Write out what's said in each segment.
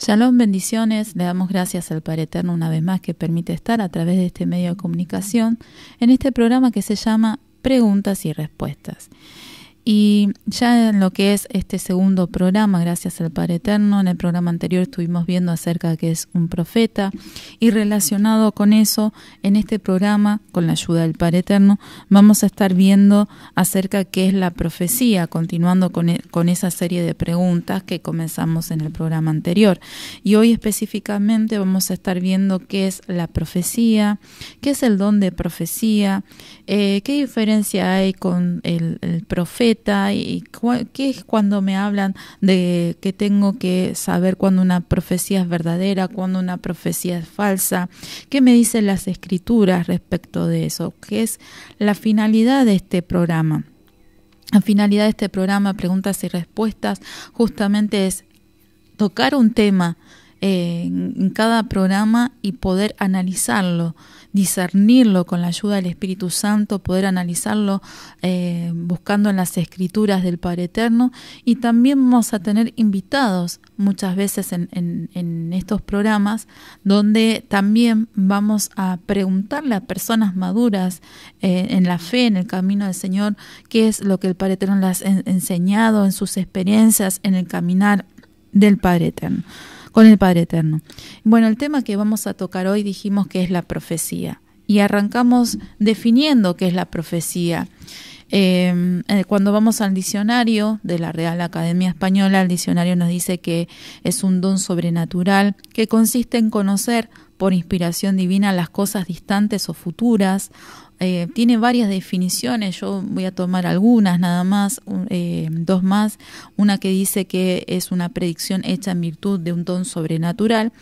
Shalom, bendiciones. Le damos gracias al Padre Eterno una vez más que permite estar a través de este medio de comunicación en este programa que se llama Preguntas y Respuestas. Y ya en lo que es este segundo programa, gracias al Padre Eterno, en el programa anterior estuvimos viendo acerca de que es un profeta y relacionado con eso, en este programa, con la ayuda del Padre Eterno, vamos a estar viendo acerca de qué es la profecía, continuando con, e, con esa serie de preguntas que comenzamos en el programa anterior. Y hoy específicamente vamos a estar viendo qué es la profecía, qué es el don de profecía, eh, qué diferencia hay con el, el profeta, y qué es cuando me hablan de que tengo que saber cuando una profecía es verdadera, cuando una profecía es falsa, qué me dicen las escrituras respecto de eso, qué es la finalidad de este programa. La finalidad de este programa, preguntas y respuestas, justamente es tocar un tema eh, en cada programa y poder analizarlo discernirlo con la ayuda del Espíritu Santo, poder analizarlo eh, buscando en las escrituras del Padre Eterno. Y también vamos a tener invitados muchas veces en, estos programas donde también vamos a preguntarle a personas maduras eh, en la fe, en el camino del Señor, qué es lo que el Padre Eterno les ha enseñado en sus experiencias en el caminar del Padre Eterno con el Padre Eterno. Bueno, el tema que vamos a tocar hoy dijimos que es la profecía y arrancamos definiendo qué es la profecía. Em, eh, cuando vamos al diccionario de la Real Academia Española, el diccionario nos dice que es un don sobrenatural que consiste en conocer por inspiración divina las cosas distantes o futuras eh, tiene varias definiciones, yo voy a tomar algunas nada más, eh, dos más, una que dice que es una predicción hecha en virtud de un don sobrenatural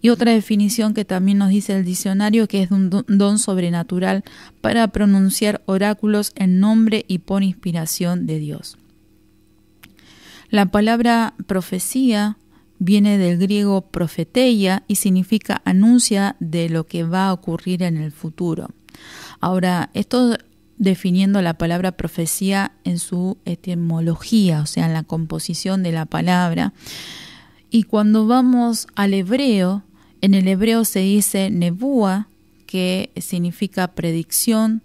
y otra definición que también nos dice el diccionario que es un don sobrenatural para pronunciar oráculos en nombre y por inspiración de Dios. La palabra profecía viene del griego profeteia y significa anuncia de lo que va a ocurrir en el futuro. Ahora, esto definiendo la palabra profecía en su etimología, o sea, en la composición de la palabra. Y cuando vamos al hebreo, en el hebreo se dice nebúa, que significa predicción,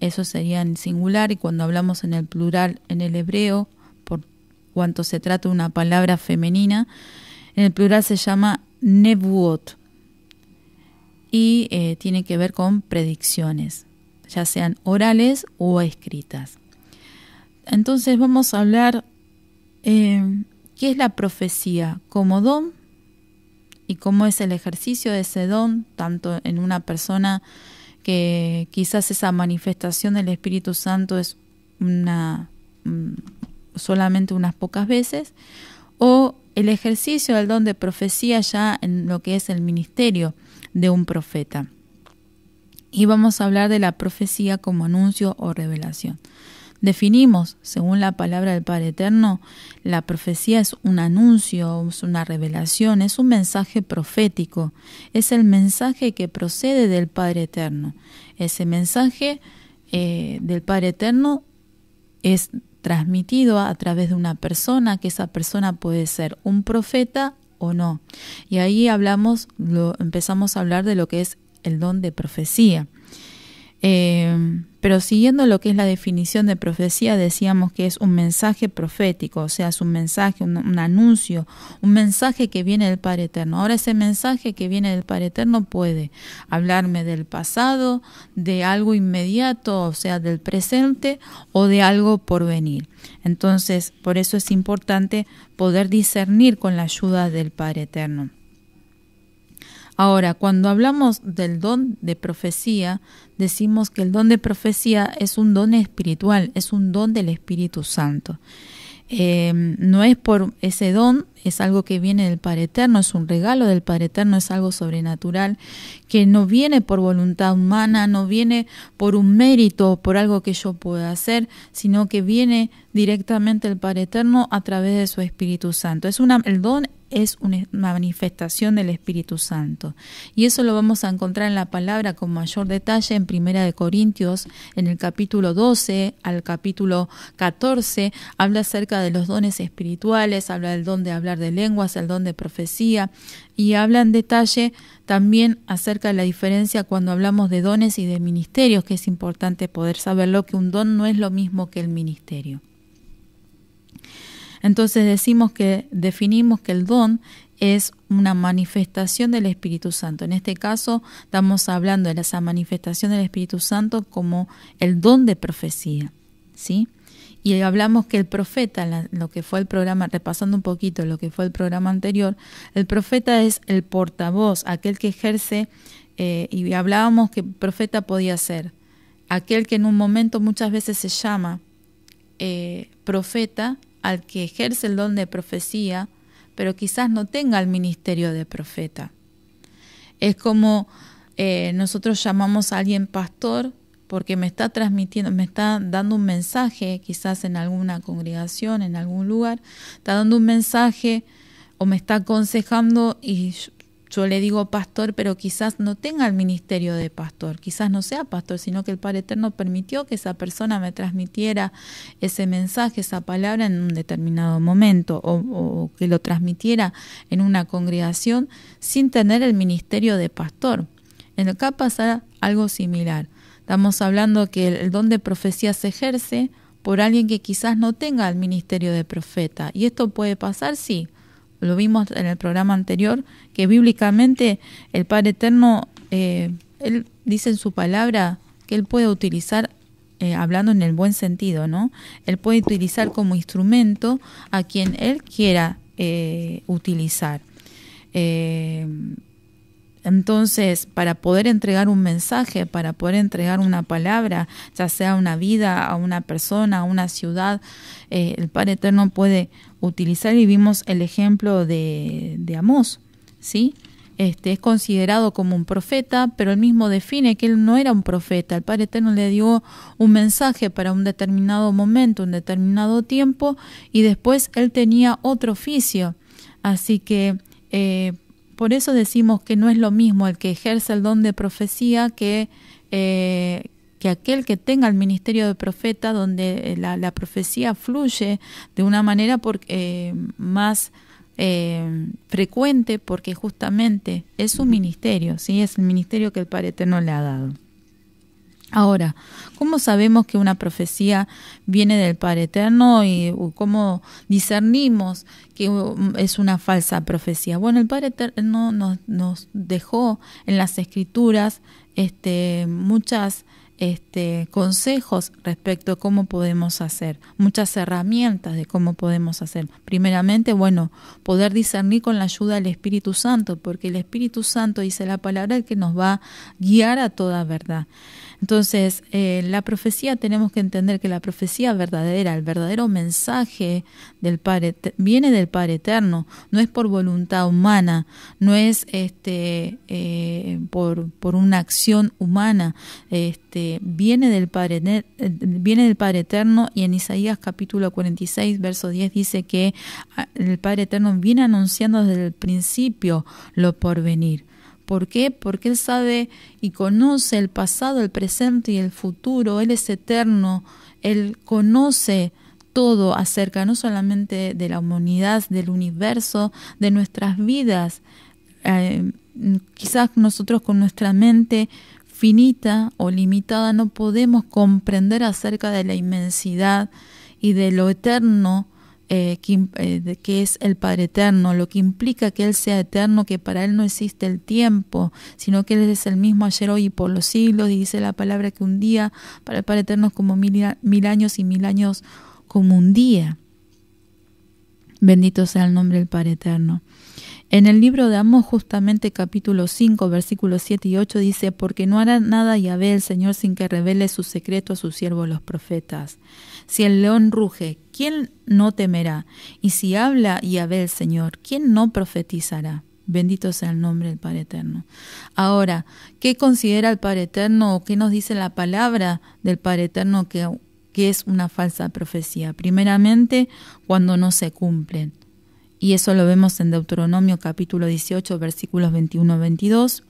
eso sería en singular, y cuando hablamos en el plural en el hebreo, por cuanto se trata de una palabra femenina, en el plural se llama nebuot y eh, tiene que ver con predicciones ya sean orales o escritas. Entonces vamos a hablar eh, qué es la profecía como don y cómo es el ejercicio de ese don, tanto en una persona que quizás esa manifestación del Espíritu Santo es una mm, solamente unas pocas veces, o el ejercicio del don de profecía ya en lo que es el ministerio de un profeta y vamos a hablar de la profecía como anuncio o revelación. Definimos, según la palabra del Padre Eterno, la profecía es un anuncio, es una revelación, es un mensaje profético, es el mensaje que procede del Padre Eterno. Ese mensaje eh, del Padre Eterno es transmitido a través de una persona, que esa persona puede ser un profeta o no. Y ahí hablamos, lo, empezamos a hablar de lo que es el don de profecía. Eh, pero siguiendo lo que es la definición de profecía, decíamos que es un mensaje profético, o sea, es un mensaje, un, anuncio, un mensaje que viene del Padre Eterno. Ahora ese mensaje que viene del Padre Eterno puede hablarme del pasado, de algo inmediato, o sea, del presente o de algo por venir. Entonces, por eso es importante poder discernir con la ayuda del Padre Eterno. Ahora, cuando hablamos del don de profecía, decimos que el don de profecía es un don espiritual, es un don del Espíritu Santo. Eh, no es por ese don, es algo que viene del Padre Eterno, es un regalo del Padre Eterno, es algo sobrenatural, que no viene por voluntad humana, no viene por un mérito, por algo que yo pueda hacer, sino que viene directamente del Padre Eterno a través de su Espíritu Santo. Es una, el don es una manifestación del Espíritu Santo. Y eso lo vamos a encontrar en la palabra con mayor detalle en Primera de Corintios, en el capítulo 12 al capítulo 14, habla acerca de los dones espirituales, habla del don de hablar hablar de lenguas, el don de profecía y habla en detalle también acerca de la diferencia cuando hablamos de dones y de ministerios, que es importante poder saberlo, que un don no es lo mismo que el ministerio. Entonces decimos que definimos que el don es una manifestación del Espíritu Santo. En este caso estamos hablando de esa manifestación del Espíritu Santo como el don de profecía, ¿sí? Y hablamos que el profeta, lo que fue el programa, repasando un poquito lo que fue el programa anterior, el profeta es el portavoz, aquel que ejerce, eh, y hablábamos que profeta podía ser aquel que en un momento muchas veces se llama eh, profeta, al que ejerce el don de profecía, pero quizás no tenga el ministerio de profeta. Es como eh, nosotros llamamos a alguien pastor porque me está transmitiendo, me está dando un mensaje, quizás en alguna congregación, en algún lugar, está dando un mensaje o me está aconsejando y yo le digo pastor, pero quizás no tenga el ministerio de pastor, quizás no sea pastor, sino que el Padre Eterno permitió que esa persona me transmitiera ese mensaje, esa palabra en un determinado momento, o, que lo transmitiera en una congregación sin tener el ministerio de pastor. En acá pasa algo similar. Estamos hablando que el don de profecía se ejerce por alguien que quizás no tenga el ministerio de profeta. ¿Y esto puede pasar? Sí lo vimos en el programa anterior, que bíblicamente el Padre Eterno, eh, Él dice en su palabra que Él puede utilizar, eh, hablando en el buen sentido, ¿no? Él puede utilizar como instrumento a quien Él quiera eh, utilizar. Entonces, para poder entregar un mensaje, para poder entregar una palabra, ya sea una vida, a una persona, a una ciudad, el Padre Eterno puede utilizar y vimos el ejemplo de, de Amós, ¿sí? Este, es considerado como un profeta, pero él mismo define que él no era un profeta. El Padre Eterno le dio un mensaje para un determinado momento, un determinado tiempo, y después él tenía otro oficio. Así que eh, por eso decimos que no es lo mismo el que ejerce el don de profecía que, eh, que aquel que tenga el ministerio de profeta donde eh, la, profecía fluye de una manera eh, más eh, frecuente porque justamente es su ministerio, ¿sí? es el ministerio que el Padre Eterno le ha dado. Ahora, ¿cómo sabemos que una profecía viene del Padre Eterno y cómo discernimos que es una falsa profecía? Bueno, el Padre Eterno nos, nos dejó en las Escrituras este, muchas este, consejos respecto a cómo podemos hacer, muchas herramientas de cómo podemos hacer. Primeramente, bueno, poder discernir con la ayuda del Espíritu Santo, porque el Espíritu Santo dice la palabra el que nos va a guiar a toda verdad. Entonces, eh, la profecía tenemos que entender que la profecía verdadera, el verdadero mensaje del Padre, viene del Padre Eterno, no es por voluntad humana, no es este, eh, por, por una acción humana, este, viene, del Padre, eh, viene del Padre Eterno y en Isaías capítulo 46, verso 10 dice que ah, el Padre Eterno viene anunciando desde el principio lo por venir. ¿Por qué? Porque Él sabe y conoce el pasado, el presente y el futuro. Él es eterno. Él conoce todo acerca no solamente de la humanidad, del universo, de nuestras vidas. Eh, quizás nosotros con nuestra mente finita o limitada no podemos comprender acerca de la inmensidad y de lo eterno eh, eh, que, es el Padre Eterno, lo que implica que Él sea eterno, que para Él no existe el tiempo, sino que Él es el mismo ayer, hoy y por los siglos, y dice la palabra que un día para el Padre Eterno es como mil, mil años y mil años como un día. Bendito sea el nombre del Padre Eterno. En el libro de Amos, justamente capítulo 5, versículos 7 y 8 dice, porque no hará nada Yahvé el Señor sin que revele su secreto a sus siervos los profetas. Si el león ruge, ¿quién no temerá? Y si habla Yahvé el Señor, ¿quién no profetizará? Bendito sea el nombre del Padre Eterno. Ahora, ¿qué considera el Padre Eterno o qué nos dice la palabra del Padre Eterno que, que es una falsa profecía? Primeramente, cuando no se cumplen. Y eso lo vemos en Deuteronomio capítulo 18, versículos 21-22.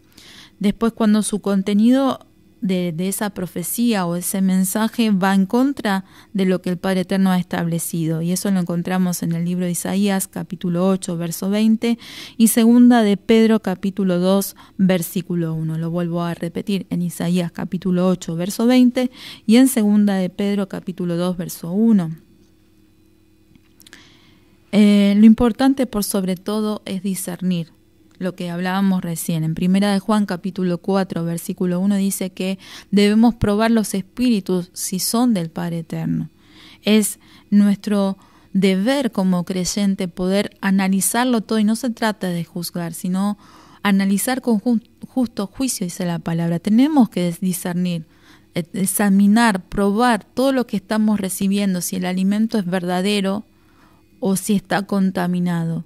Después, cuando su contenido de, esa profecía o ese mensaje va en contra de lo que el Padre Eterno ha establecido. Y eso lo encontramos en el libro de Isaías capítulo 8, verso 20 y segunda de Pedro capítulo 2, versículo 1. Lo vuelvo a repetir en Isaías capítulo 8, verso 20 y en segunda de Pedro capítulo 2, verso 1. Eh, lo importante por sobre todo es discernir lo que hablábamos recién. En Primera de Juan capítulo 4 versículo 1 dice que debemos probar los espíritus si son del Padre Eterno. Es nuestro deber como creyente poder analizarlo todo y no se trata de juzgar, sino analizar con justo juicio, dice la palabra. Tenemos que discernir, e-, examinar, probar todo lo que estamos recibiendo, si el alimento es verdadero o si está contaminado.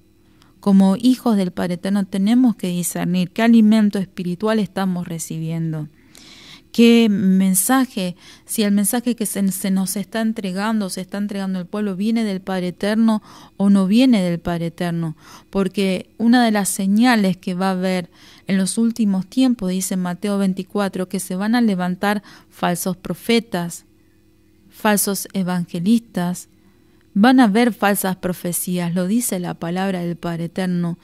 Como hijos del Padre Eterno tenemos que discernir qué alimento espiritual estamos recibiendo, qué mensaje, si el mensaje que se, nos está entregando, se está entregando al pueblo, viene del Padre Eterno o no viene del Padre Eterno, porque una de las señales que va a haber en los últimos tiempos, dice Mateo 24, que se van a levantar falsos profetas, falsos evangelistas, Van a haber falsas profecías, lo dice la palabra del Padre Eterno.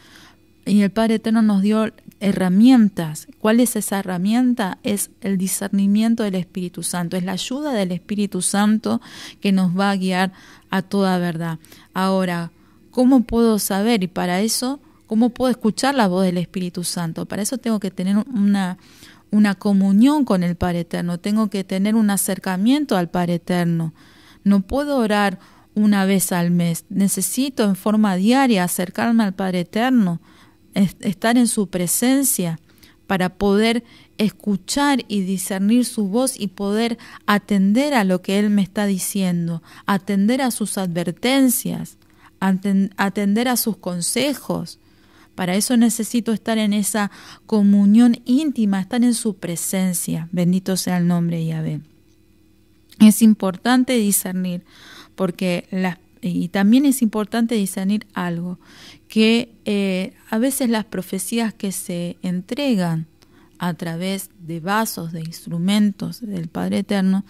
Y el Padre Eterno nos dio herramientas. ¿Cuál es esa herramienta? Es el discernimiento del Espíritu Santo, es la ayuda del Espíritu Santo que nos va a guiar a toda verdad. Ahora, ¿cómo puedo saber? Y para eso, ¿cómo puedo escuchar la voz del Espíritu Santo? Para eso tengo que tener una, una comunión con el Padre Eterno, tengo que tener un acercamiento al Padre Eterno. No puedo orar una vez al mes. Necesito en forma diaria acercarme al Padre Eterno, estar en su presencia para poder escuchar y discernir su voz y poder atender a lo que Él me está diciendo, atender a sus advertencias, atender a sus consejos. Para eso necesito estar en esa comunión íntima, estar en su presencia. Bendito sea el nombre de Yahvé. Es importante discernir porque las, y también es importante discernir algo, que eh, a veces las profecías que se entregan a través de vasos, de instrumentos del Padre Eterno,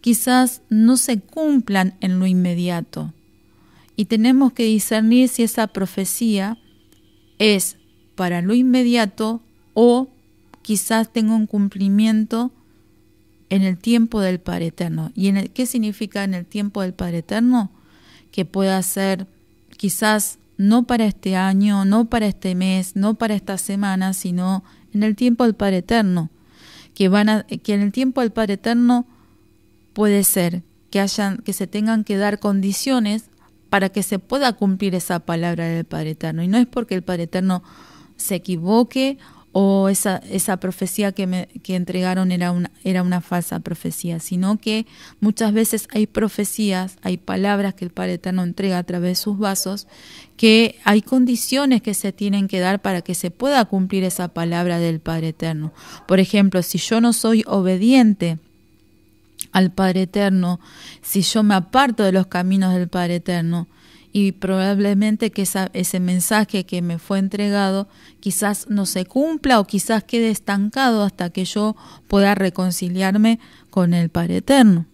quizás no se cumplan en lo inmediato. Y tenemos que discernir si esa profecía es para lo inmediato o quizás tenga un cumplimiento en el tiempo del Padre Eterno. ¿Y en el, qué significa en el tiempo del Padre Eterno? Que pueda ser quizás no para este año, no para este mes, no para esta semana, sino en el tiempo del Padre Eterno. Que, van a, que en el tiempo del Padre Eterno puede ser que, hayan, que se tengan que dar condiciones para que se pueda cumplir esa palabra del Padre Eterno. Y no es porque el Padre Eterno se equivoque o esa, esa profecía que, me, que entregaron era una, era una falsa profecía, sino que muchas veces hay profecías, hay palabras que el Padre Eterno entrega a través de sus vasos, que hay condiciones que se tienen que dar para que se pueda cumplir esa palabra del Padre Eterno. Por ejemplo, si yo no soy obediente, al Padre Eterno, si yo me aparto de los caminos del Padre Eterno, y probablemente que ese mensaje que me fue entregado quizás no se cumpla o quizás quede estancado hasta que yo pueda reconciliarme con el Padre Eterno.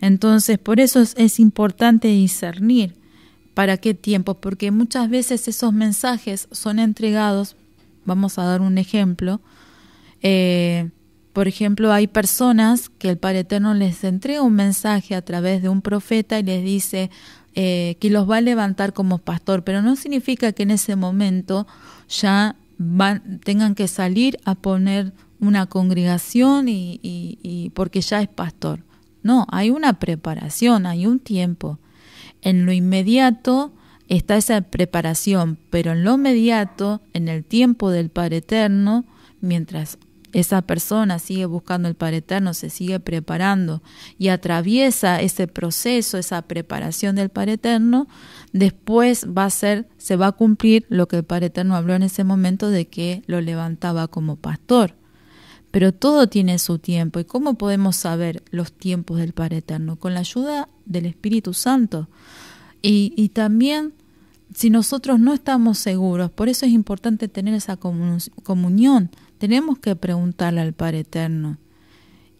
Entonces, por eso es, importante discernir para qué tiempo, porque muchas veces esos mensajes son entregados, vamos a dar un ejemplo, eh, por ejemplo, hay personas que el Padre Eterno les entrega un mensaje a través de un profeta y les dice, eh, que los va a levantar como pastor, pero no significa que en ese momento ya van, tengan que salir a poner una congregación y, y porque ya es pastor. No, hay una preparación, hay un tiempo. En lo inmediato está esa preparación, pero en lo inmediato, en el tiempo del Padre Eterno, mientras esa persona sigue buscando el Padre Eterno, se sigue preparando y atraviesa ese proceso, esa preparación del Padre Eterno, después va a ser, se va a cumplir lo que el Padre Eterno habló en ese momento de que lo levantaba como pastor. Pero todo tiene su tiempo. ¿Y cómo podemos saber los tiempos del Padre Eterno? Con la ayuda del Espíritu Santo. Y, y también si nosotros no estamos seguros, por eso es importante tener esa comunión tenemos que preguntarle al Padre Eterno.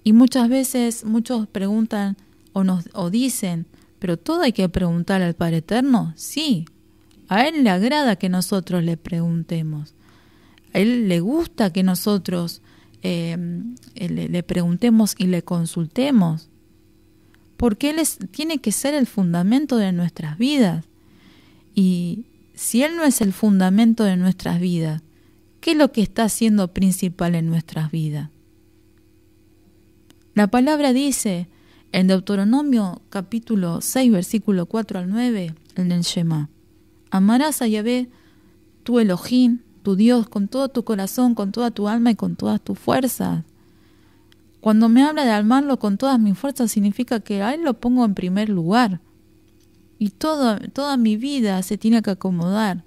Y muchas veces muchos preguntan o nos o dicen, pero todo hay que preguntar al Padre Eterno. Sí, a Él le agrada que nosotros le preguntemos. A Él le gusta que nosotros eh, le, preguntemos y le consultemos. Porque Él es, tiene que ser el fundamento de nuestras vidas. Y si Él no es el fundamento de nuestras vidas, ¿qué es lo que está siendo principal en nuestras vidas? La palabra dice en Deuteronomio capítulo 6, versículo 4 al 9, en el Shema, amarás a Yahvé, tu Elohim, tu Dios, con todo tu corazón, con toda tu alma y con todas tus fuerzas. Cuando me habla de amarlo con todas mis fuerzas, significa que a Él lo pongo en primer lugar. Y todo, toda mi vida se tiene que acomodar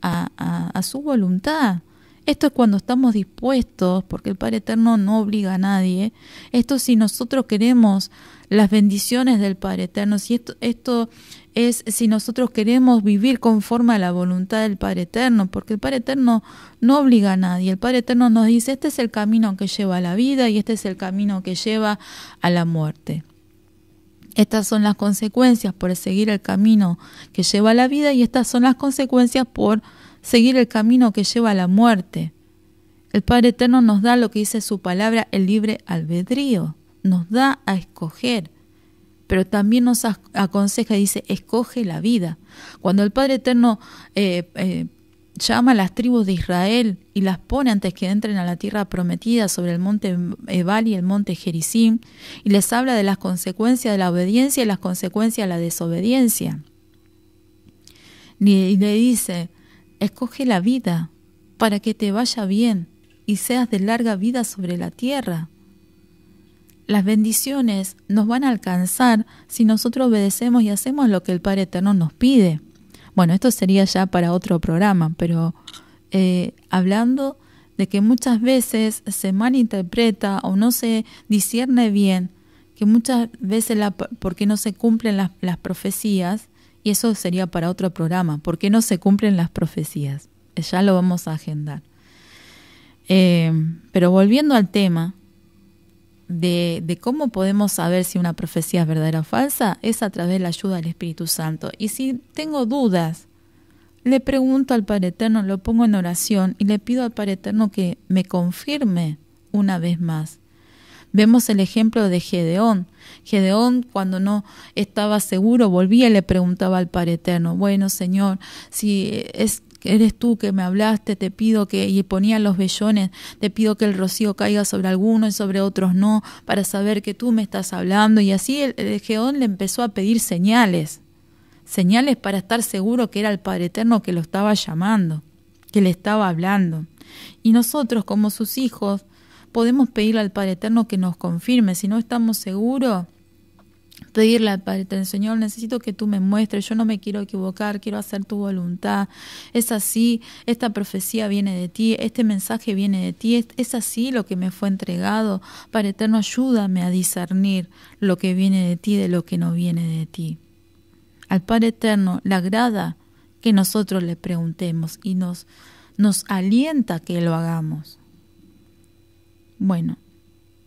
a, a su voluntad. Esto es cuando estamos dispuestos, porque el Padre Eterno no obliga a nadie. Esto si nosotros queremos las bendiciones del Padre Eterno, si esto, esto es si nosotros queremos vivir conforme a la voluntad del Padre Eterno, porque el Padre Eterno no obliga a nadie. El Padre Eterno nos dice, este es el camino que lleva a la vida y este es el camino que lleva a la muerte. Estas son las consecuencias por seguir el camino que lleva a la vida y estas son las consecuencias por seguir el camino que lleva a la muerte. El Padre Eterno nos da lo que dice su palabra, el libre albedrío, nos da a escoger, pero también nos aconseja, dice, escoge la vida. Cuando el Padre Eterno eh, eh, llama a las tribus de Israel y las pone antes que entren a la tierra prometida sobre el monte Ebal y el monte Gerizim, y les habla de las consecuencias de la obediencia y las consecuencias de la desobediencia. Y le dice, Escoge la vida para que te vaya bien y seas de larga vida sobre la tierra. Las bendiciones nos van a alcanzar si nosotros obedecemos y hacemos lo que el Padre Eterno nos pide. Bueno, esto sería ya para otro programa, pero eh, hablando de que muchas veces se malinterpreta o no se discierne bien, que muchas veces la, porque no se cumplen las, profecías, y eso sería para otro programa. ¿Por qué no se cumplen las profecías? Ya lo vamos a agendar. Eh, pero volviendo al tema de, de, cómo podemos saber si una profecía es verdadera o falsa, es a través de la ayuda del Espíritu Santo. Y si tengo dudas, le pregunto al Padre Eterno, lo pongo en oración y le pido al Padre Eterno que me confirme una vez más Vemos el ejemplo de Gedeón. Gedeón cuando no estaba seguro volvía y le preguntaba al Padre Eterno, bueno Señor, si es eres tú que me hablaste, te pido que, y ponía los vellones, te pido que el rocío caiga sobre algunos y sobre otros no, para saber que tú me estás hablando. Y así el, el Gedeón le empezó a pedir señales, señales para estar seguro que era el Padre Eterno que lo estaba llamando, que le estaba hablando. Y nosotros como sus hijos podemos pedirle al Padre Eterno que nos confirme. Si no estamos seguros, pedirle al Padre Eterno, Señor, necesito que tú me muestres, yo no me quiero equivocar, quiero hacer tu voluntad. Es así, esta profecía viene de ti, este mensaje viene de ti, es, así lo que me fue entregado. Padre Eterno, ayúdame a discernir lo que viene de ti de lo que no viene de ti. Al Padre Eterno le agrada que nosotros le preguntemos y nos, nos alienta que lo hagamos. Bueno,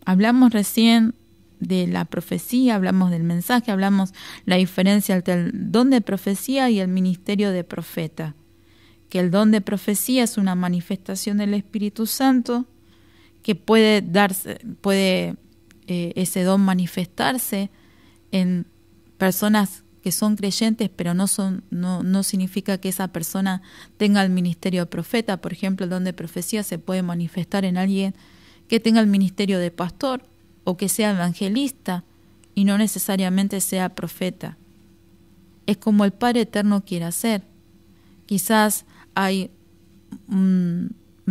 hablamos recién de la profecía, hablamos del mensaje, hablamos la diferencia entre el don de profecía y el ministerio de profeta. Que el don de profecía es una manifestación del Espíritu Santo que puede darse, puede eh, ese don manifestarse en personas que son creyentes, pero no son, no, no significa que esa persona tenga el ministerio de profeta. Por ejemplo, el don de profecía se puede manifestar en alguien que tenga el ministerio de pastor o que sea evangelista y no necesariamente sea profeta. Es como el Padre Eterno quiere hacer. Quizás hay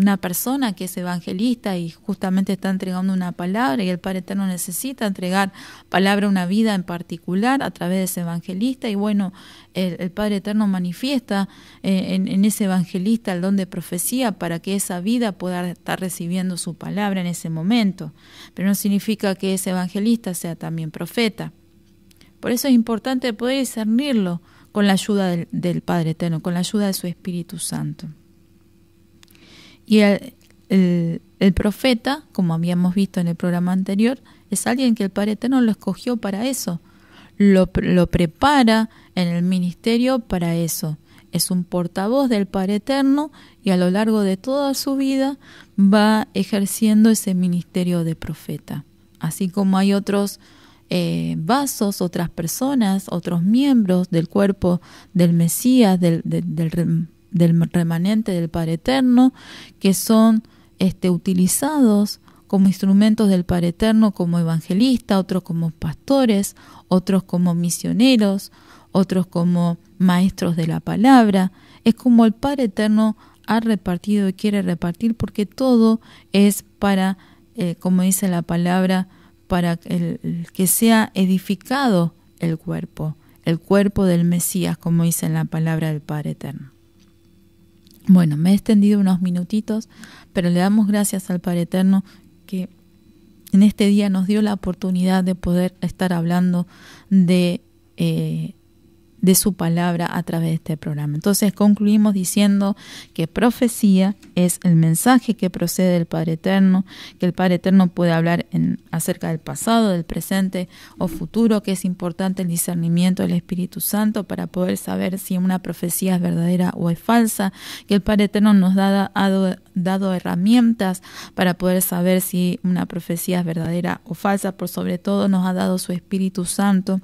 una persona que es evangelista y justamente está entregando una palabra y el Padre Eterno necesita entregar palabra a una vida en particular a través de ese evangelista y bueno, el, Padre Eterno manifiesta eh, en, ese evangelista el don de profecía para que esa vida pueda estar recibiendo su palabra en ese momento, pero no significa que ese evangelista sea también profeta. Por eso es importante poder discernirlo con la ayuda del, del Padre Eterno, con la ayuda de su Espíritu Santo. Y El profeta, como habíamos visto en el programa anterior, es alguien que el Padre Eterno lo escogió para eso, lo, lo prepara en el ministerio para eso. Es un portavoz del Padre Eterno y a lo largo de toda su vida va ejerciendo ese ministerio de profeta. Así como hay otros eh, vasos, otras personas, otros miembros del cuerpo del Mesías, del, del, remanente del Padre Eterno, que son este, utilizados como instrumentos del Padre Eterno, como evangelistas, otros como pastores, otros como misioneros, otros como maestros de la palabra. Es como el Padre Eterno ha repartido y quiere repartir porque todo es para, eh, como dice la palabra, para el, que sea edificado el cuerpo, el cuerpo del Mesías, como dice en la palabra del Padre Eterno. Bueno, me he extendido unos minutitos, pero le damos gracias al Padre Eterno que en este día nos dio la oportunidad de poder estar hablando de eh, de su palabra a través de este programa. Entonces concluimos diciendo que profecía es el mensaje que procede del Padre Eterno, que el Padre Eterno puede hablar en, acerca del pasado, del presente o futuro, que es importante el discernimiento del Espíritu Santo para poder saber si una profecía es verdadera o es falsa, que el Padre Eterno nos ha dado, dado herramientas para poder saber si una profecía es verdadera o falsa, por sobre todo nos ha dado su Espíritu Santo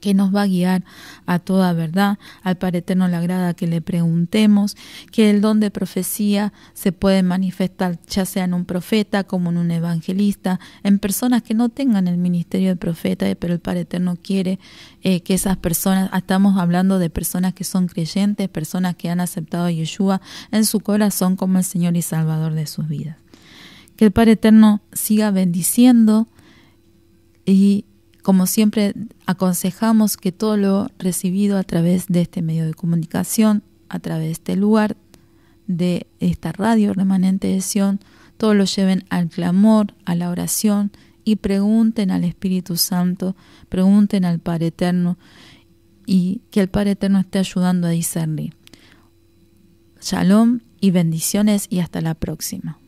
que nos va a guiar a toda verdad. Al Padre Eterno le agrada que le preguntemos, que el don de profecía se puede manifestar ya sea en un profeta como en un evangelista, en personas que no tengan el ministerio de profeta, pero el Padre Eterno quiere eh, que esas personas, estamos hablando de personas que son creyentes, personas que han aceptado a Yeshua en su corazón como el Señor y Salvador de sus vidas. Que el Padre Eterno siga bendiciendo y como siempre, aconsejamos que todo lo recibido a través de este medio de comunicación, a través de este lugar, de esta radio remanente de Sion, todo lo lleven al clamor, a la oración y pregunten al Espíritu Santo, pregunten al Padre Eterno y que el Padre Eterno esté ayudando a discernir. Shalom y bendiciones y hasta la próxima.